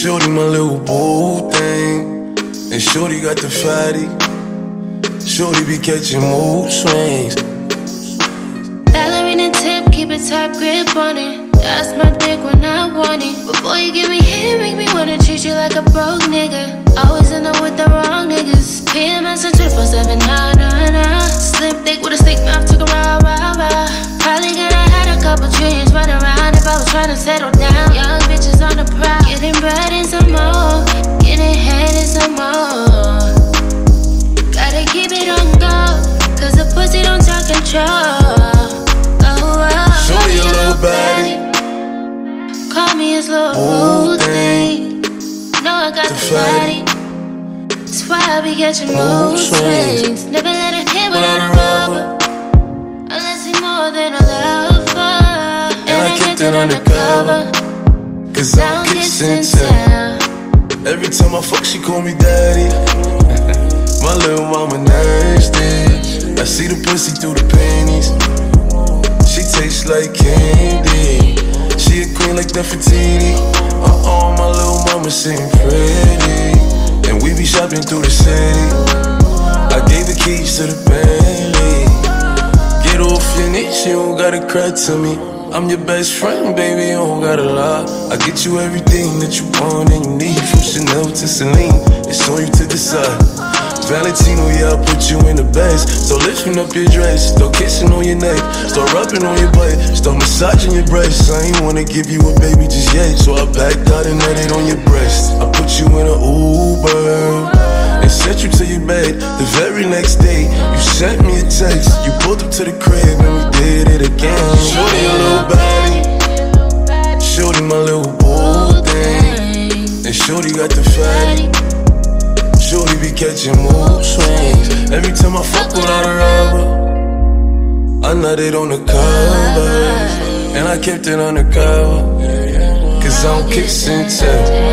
Shorty, my little boo thing. And Shorty got the fatty. Shorty be catching mood swings. Ballerina tip, keep a tight grip on it. That's my dick when I want it. Before you give me hit, make me wanna treat you like a broke nigga. Always end up with the wrong niggas. PMS and 24 7, nah, nah, nah. Slim thick with a stick mouth, took a rah, rah, rah. Probably gonna had a couple trillions run around if I was trying to settle down. Young bitches on the prowl, I got The the fatty. body. That's why I be catching Mood swings. Never let it hit without a rubber. Unless he more than a lover. And I kept it undercover. Cause I'm kissing and tell. Every time I fuck, she call me daddy. My little mama nasty. I see the pussy through the panties. She tastes like candy. She a queen like Nefertiti. Uh-oh, my little mama sitting pretty. Shopping through the city. I gave the keys to the Bentley. Get off your niche, you don't gotta cry to me. I'm your best friend, baby, you don't gotta lie. I get you everything that you want and you need. From Chanel to Celine, it's on you to decide. Valentino, yeah, I put you in the best. So lifting up your dress, start kissing on your neck, start rubbing on your butt, start massaging your breasts. I ain't wanna give you a baby just yet, so I backed out and let it on your sent me a text. You pulled up to the crib and we did it again. Shorty a little baddie, shorty my little boo thing, and shorty got the fatty. Shorty be catching mood swings. Every time I fuck without a rubber, I nutted on the covers, and I kept it undercover. Cause I'm kissing too.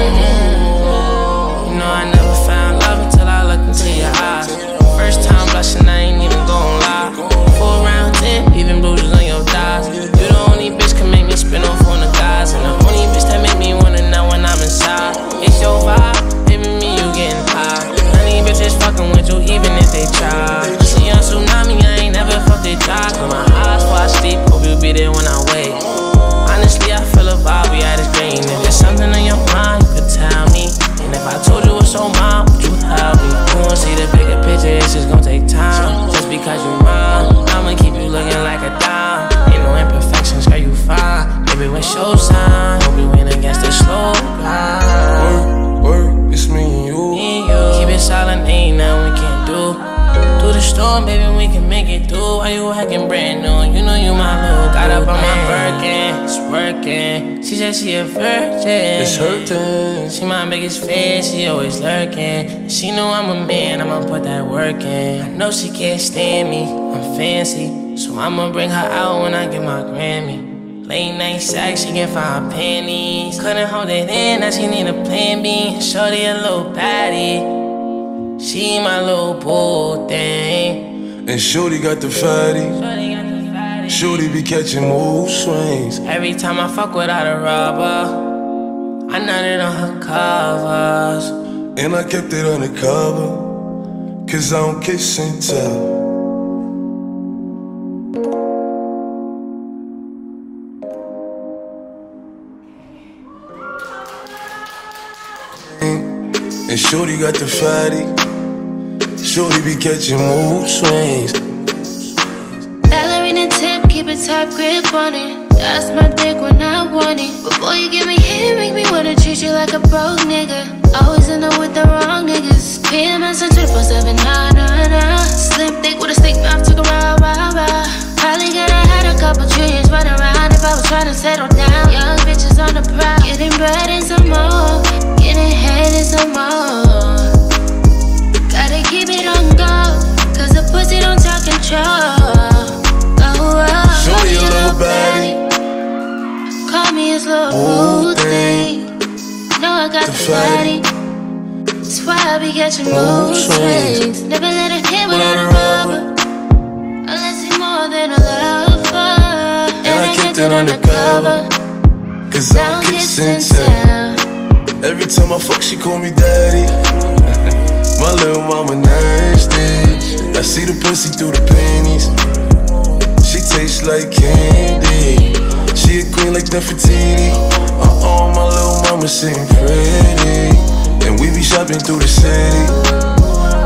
Storm, baby, we can make it through. Why you acting brand new? You know you my little. Got up on my Birkin, it's working. She said she a virgin. It's hurting. She my biggest fan, she always lurking. She know I'm a man, I'ma put that work in. I know she can't stand me, I'm fancy. So I'ma bring her out when I get my Grammy. Late night sex, she can find panties. Couldn't hold it in, now she need a plan B. Shorty a little baddie. She my little boo thing. And Shorty got the fatty. Shorty got the fatty. Shorty be catching mood swings. Every time I fuck without a rubber, I nutted on her covers. And I kept it undercover. Cause I don't kiss and tell. And Shorty got the fatty. Shorty be catching mood swings. Ballerina tip, keep a top grip on it. That's my dick when I want it. Before you give me hit, make me wanna treat you like a broke nigga. Always end up with the wrong niggas. PMS and 24 7, nah, nah, nah. Slim thick with a stick mouth, took a rah, rah, rah. Probably gonna had a couple trillions run around if I was trying to settle down. Young bitches on the prowl, getting bread and some more. Body. That's why I be catching Mood mood swings. Never let it hit Without a rubber. Unless he more than a lover. And I kept it undercover. Cause I'm kissing tell. Every time I fuck, she call me daddy. My little mama nasty. I see the pussy through the panties. She tastes like candy. She a queen like Nefertiti. Uh-oh, my little mama sitting pretty. And we be shopping through the city.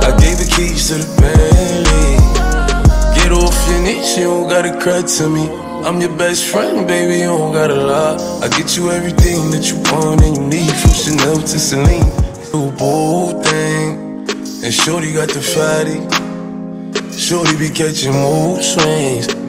I gave the keys to the Bentley. Get off your knees, you don't gotta cry to me. I'm your best friend, baby, you don't gotta lie. I get you everything that you want and you need, from Chanel to Celine. Do bold thing. And Shorty got the fatty. Shorty be catching mood swings.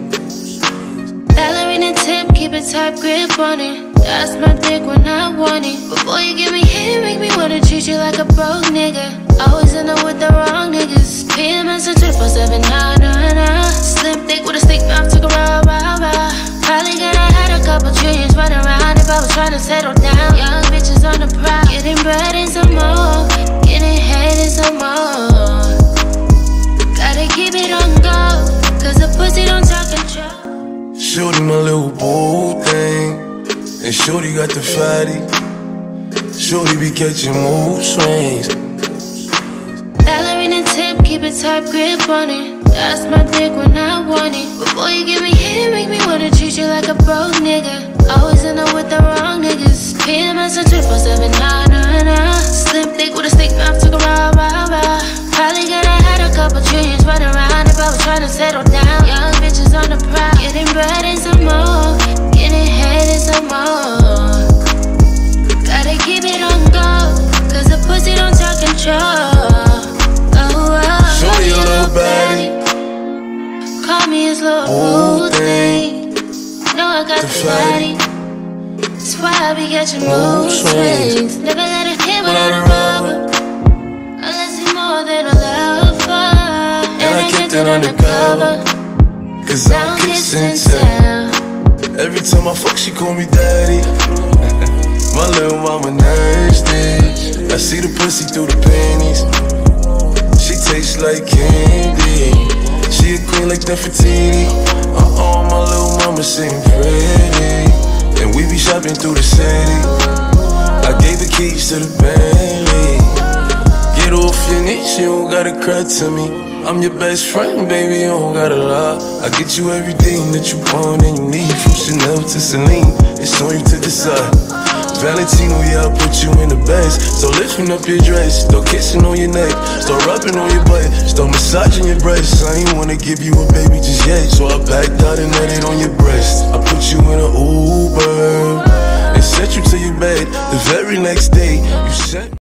A tight grip on it. That's my dick when I want it. Before you give me hit, make me wanna treat you like a broke nigga. Always in there with the wrong niggas. PMS and 24 7, nah, nah, nah. Slim thick with a stick mouth, took a rah, rah, rah. Probably gonna had a couple trillions running around if I was trying to settle down. Young bitches on the prowl, The fatty. Shorty be catching mood swings. Ballerina tip, keep a tight grip on it. That's my dick when I want it. Before you give me hit, make me wanna treat you like a broke nigga. Always in there with the wrong niggas. PMS and 24 7, nah, nah, nah. I be catching Mood swings. Never let it hit Without a rubber. Unless it's more than a lover. And I I kept it undercover. Cause I'm kissing town. Every time I fuck, she call me daddy. My little mama nasty. I see the pussy through the panties. She tastes like candy. She a queen like Nefertiti. Uh-oh, my little mama sitting pretty. And we be shopping through the city. I gave the keys to the Bentley. Get off your knees, you don't gotta cry to me. I'm your best friend, baby, you don't gotta lie. I get you everything that you want and you need, from Chanel to Celine. It's on you to decide. Valentino, yeah, I put you in the best. So lifting up your dress, start kissing on your neck, start rubbing on your butt, start massaging your breasts. I ain't wanna give you a baby just yet, so I backed out and let it on your breast. I put you in an Uber and sent you to your bed. The very next day, you sent.